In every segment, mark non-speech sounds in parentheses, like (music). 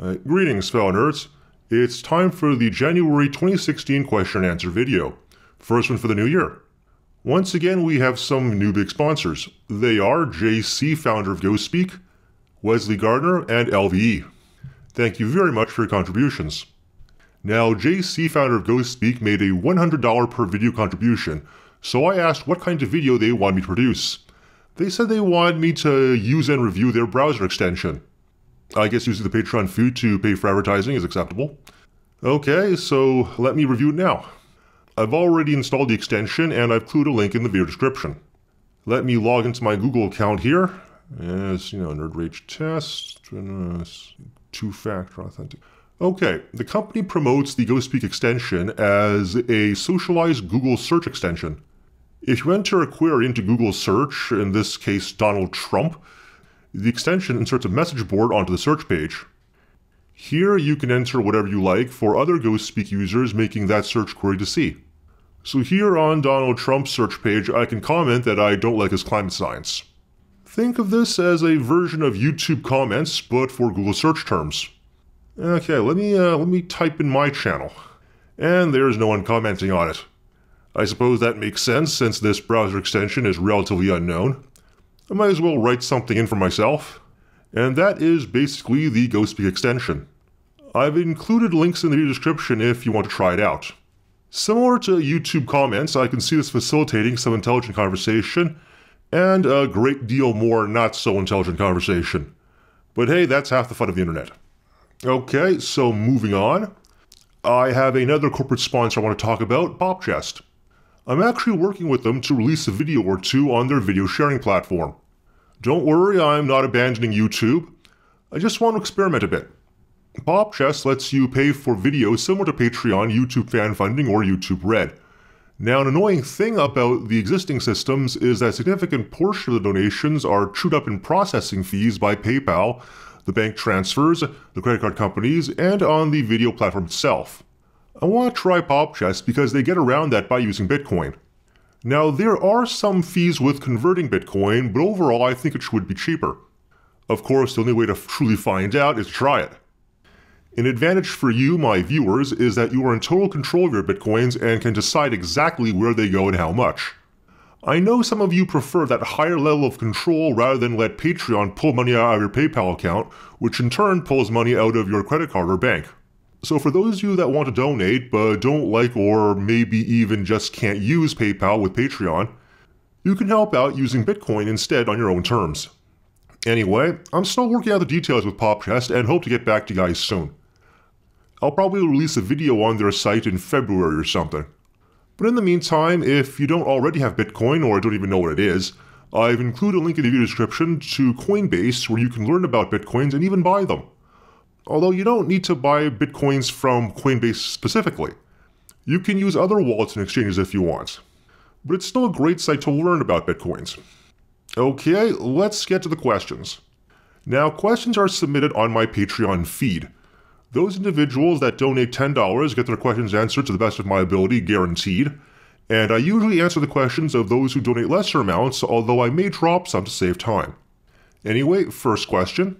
Uh, greetings, fellow nerds. It's time for the January 2016 question and answer video. First one for the new year. Once again, we have some new big sponsors. They are JC, founder of Gospik, Wesley Gardner, and LVE. Thank you very much for your contributions. Now, JC, founder of Gospik, made a $100 per video contribution, so I asked what kind of video they wanted me to produce. They said they wanted me to use and review their browser extension. I guess using the Patreon fee to pay for advertising is acceptable. Okay, so let me review it now. I've already installed the extension and I've included a link in the video description. Let me log into my Google account here. As you know, NurdRage Test, two-factor authentic. Okay, the company promotes the Gospik extension as a socialized Google search extension. If you enter a query into Google search, in this case Donald Trump, the extension inserts a message board onto the search page. Here you can enter whatever you like for other Gospik users making that search query to see. So here on Donald Trump's search page, I can comment that I don't like his climate science. Think of this as a version of YouTube comments, but for Google search terms. Okay, let me uh, let me type in my channel, and there's no one commenting on it. I suppose that makes sense since this browser extension is relatively unknown. I might as well write something in for myself. And that is basically the Gospik extension. I've included links in the description if you want to try it out. Similar to YouTube comments, I can see this facilitating some intelligent conversation and a great deal more not so intelligent conversation. But hey, that's half the fun of the internet. Okay, so moving on. I have another corporate sponsor I want to talk about, PopChest. I'm actually working with them to release a video or two on their video sharing platform. Don't worry, I'm not abandoning YouTube. I just want to experiment a bit. PopChest lets you pay for videos similar to Patreon, YouTube fan funding, or YouTube Red. Now, an annoying thing about the existing systems is that a significant portion of the donations are chewed up in processing fees by PayPal, the bank transfers, the credit card companies, and on the video platform itself. I want to try PopChest because they get around that by using Bitcoin. Now, there are some fees with converting Bitcoin, but overall I think it should be cheaper. Of course, the only way to truly find out is to try it. An advantage for you, my viewers, is that you are in total control of your Bitcoins and can decide exactly where they go and how much. I know some of you prefer that higher level of control rather than let Patreon pull money out of your PayPal account, which in turn pulls money out of your credit card or bank. So for those of you that want to donate but don't like or maybe even just can't use PayPal with Patreon, you can help out using Bitcoin instead on your own terms. Anyway, I'm still working out the details with PopChest and hope to get back to you guys soon. I'll probably release a video on their site in February or something. But in the meantime, if you don't already have Bitcoin or don't even know what it is, I've included a link in the video description to Coinbase where you can learn about Bitcoins and even buy them although you don't need to buy bitcoins from Coinbase specifically. You can use other wallets and exchanges if you want. But it's still a great site to learn about bitcoins. Okay, let's get to the questions. Now, questions are submitted on my Patreon feed. Those individuals that donate $10 get their questions answered to the best of my ability, guaranteed. And I usually answer the questions of those who donate lesser amounts, although I may drop some to save time. Anyway, first question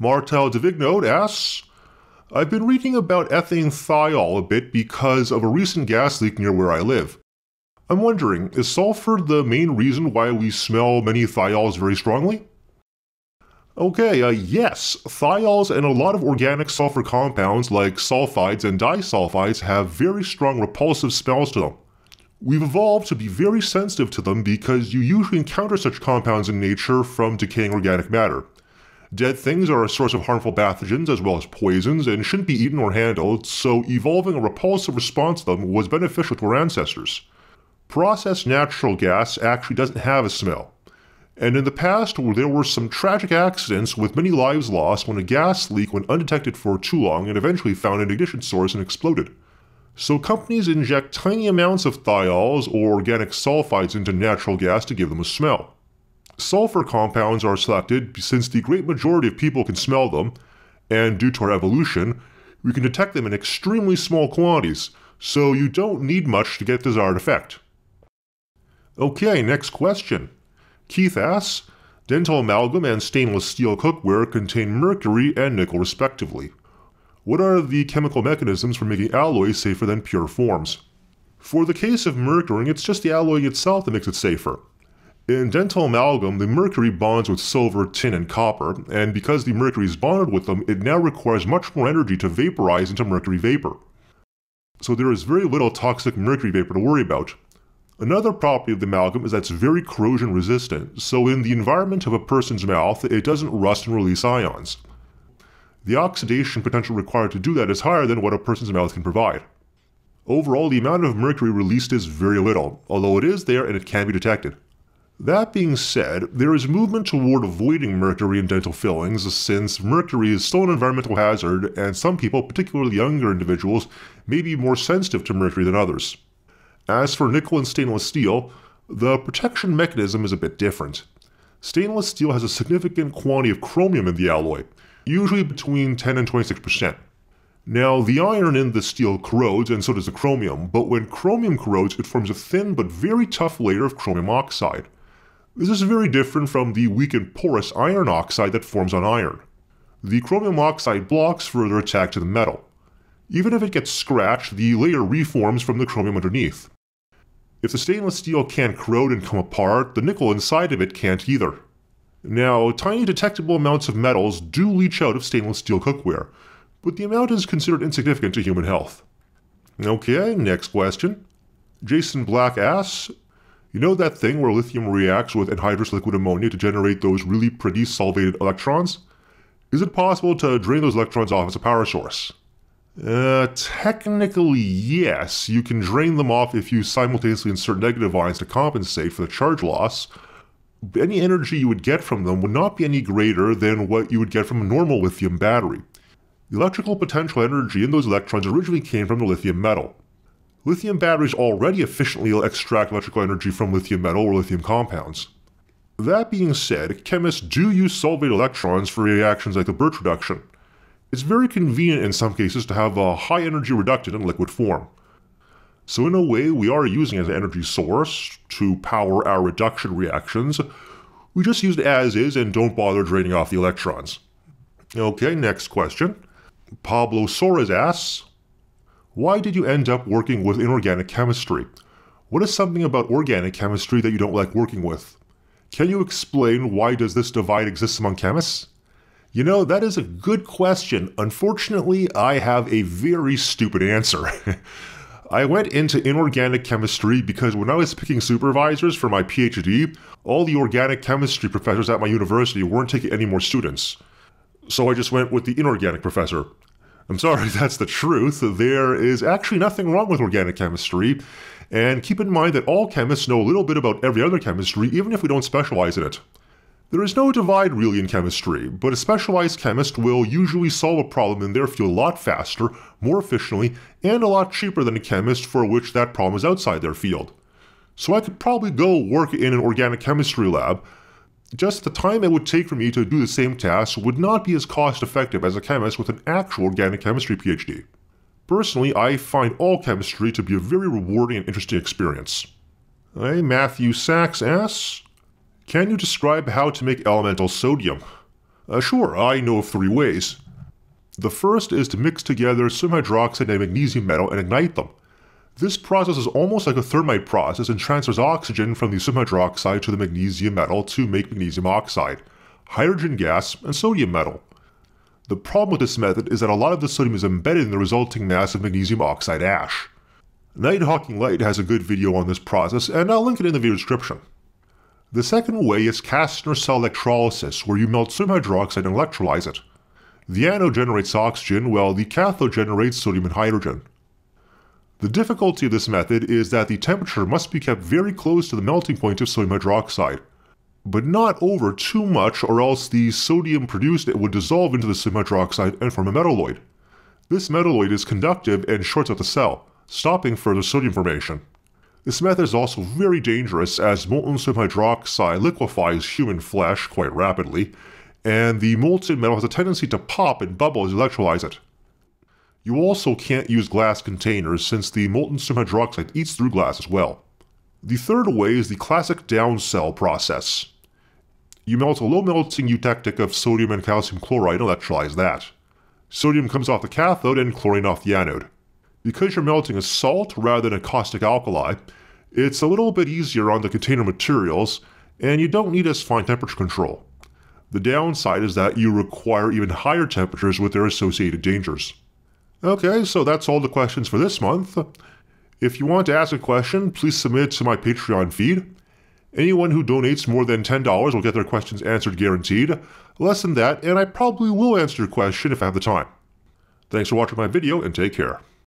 Martel Devignode asks, I've been reading about ethane thiol a bit because of a recent gas leak near where I live. I'm wondering, is sulfur the main reason why we smell many thiols very strongly? Okay, uh, yes, thiols and a lot of organic sulfur compounds like sulfides and disulfides have very strong repulsive smells to them. We've evolved to be very sensitive to them because you usually encounter such compounds in nature from decaying organic matter. Dead things are a source of harmful pathogens as well as poisons and shouldn't be eaten or handled, so evolving a repulsive response to them was beneficial to our ancestors. Processed natural gas actually doesn't have a smell. And in the past, there were some tragic accidents with many lives lost when a gas leak went undetected for too long and eventually found an ignition source and exploded. So companies inject tiny amounts of thiols or organic sulfides into natural gas to give them a smell. Sulfur compounds are selected since the great majority of people can smell them, and due to our evolution, we can detect them in extremely small quantities, so you don't need much to get the desired effect. Okay, next question. Keith asks, Dental amalgam and stainless steel cookware contain mercury and nickel respectively. What are the chemical mechanisms for making alloys safer than pure forms? For the case of mercury, it's just the alloy itself that makes it safer. In dental amalgam, the mercury bonds with silver, tin, and copper, and because the mercury is bonded with them, it now requires much more energy to vaporize into mercury vapor. So there is very little toxic mercury vapor to worry about. Another property of the amalgam is that it's very corrosion resistant, so in the environment of a person's mouth, it doesn't rust and release ions. The oxidation potential required to do that is higher than what a person's mouth can provide. Overall, the amount of mercury released is very little, although it is there and it can be detected. That being said, there is movement toward avoiding mercury in dental fillings since mercury is still an environmental hazard and some people, particularly younger individuals, may be more sensitive to mercury than others. As for nickel and stainless steel, the protection mechanism is a bit different. Stainless steel has a significant quantity of chromium in the alloy, usually between 10 and 26%. Now, the iron in the steel corrodes, and so does the chromium, but when chromium corrodes, it forms a thin but very tough layer of chromium oxide. This is very different from the weak and porous iron oxide that forms on iron. The chromium oxide blocks further attack to the metal. Even if it gets scratched, the layer reforms from the chromium underneath. If the stainless steel can't corrode and come apart, the nickel inside of it can't either. Now, tiny detectable amounts of metals do leach out of stainless steel cookware, but the amount is considered insignificant to human health. Okay, next question. Jason Black asks, you know that thing where lithium reacts with anhydrous liquid ammonia to generate those really pretty solvated electrons? Is it possible to drain those electrons off as a power source? Uh, technically, yes. You can drain them off if you simultaneously insert negative ions to compensate for the charge loss. Any energy you would get from them would not be any greater than what you would get from a normal lithium battery. The electrical potential energy in those electrons originally came from the lithium metal. Lithium batteries already efficiently extract electrical energy from lithium metal or lithium compounds. That being said, chemists do use solvate electrons for reactions like the Birch reduction. It's very convenient in some cases to have a high energy reductant in liquid form. So in a way, we are using it as an energy source to power our reduction reactions. We just use it as is and don't bother draining off the electrons. Okay, next question. Pablo Soares asks, why did you end up working with inorganic chemistry? What is something about organic chemistry that you don't like working with? Can you explain why does this divide exist among chemists? You know, that is a good question. Unfortunately, I have a very stupid answer. (laughs) I went into inorganic chemistry because when I was picking supervisors for my PhD, all the organic chemistry professors at my university weren't taking any more students. So I just went with the inorganic professor. I'm sorry, (laughs) that's the truth. There is actually nothing wrong with organic chemistry. And keep in mind that all chemists know a little bit about every other chemistry, even if we don't specialize in it. There is no divide really in chemistry, but a specialized chemist will usually solve a problem in their field a lot faster, more efficiently, and a lot cheaper than a chemist for which that problem is outside their field. So I could probably go work in an organic chemistry lab, just the time it would take for me to do the same task would not be as cost effective as a chemist with an actual organic chemistry PhD. Personally, I find all chemistry to be a very rewarding and interesting experience. Hey, Matthew Sachs asks, Can you describe how to make elemental sodium? Uh, sure, I know of three ways. The first is to mix together sodium hydroxide and magnesium metal and ignite them. This process is almost like a thermite process and transfers oxygen from the sodium hydroxide to the magnesium metal to make magnesium oxide, hydrogen gas, and sodium metal. The problem with this method is that a lot of the sodium is embedded in the resulting mass of magnesium oxide ash. NightHawkInLight has a good video on this process, and I'll link it in the video description. The second way is Castner cell electrolysis, where you melt sodium hydroxide and electrolyze it. The anode generates oxygen, while the cathode generates sodium and hydrogen. The difficulty of this method is that the temperature must be kept very close to the melting point of sodium hydroxide, but not over too much or else the sodium produced it would dissolve into the sodium hydroxide and form a metalloid. This metalloid is conductive and shorts out the cell, stopping further sodium formation. This method is also very dangerous as molten sodium hydroxide liquefies human flesh quite rapidly, and the molten metal has a tendency to pop and bubble as you electrolyze it. You also can't use glass containers since the molten sodium hydroxide eats through glass as well. The third way is the classic Downs cell process. You melt a low melting eutectic of sodium and calcium chloride and electrolyze that. Sodium comes off the cathode and chlorine off the anode. Because you're melting a salt rather than a caustic alkali, it's a little bit easier on the container materials, and you don't need as fine temperature control. The downside is that you require even higher temperatures with their associated dangers. Okay, so that's all the questions for this month. If you want to ask a question, please submit to my Patreon feed. Anyone who donates more than $10 will get their questions answered guaranteed. Less than that, and I probably will answer your question if I have the time. Thanks for watching my video, and take care.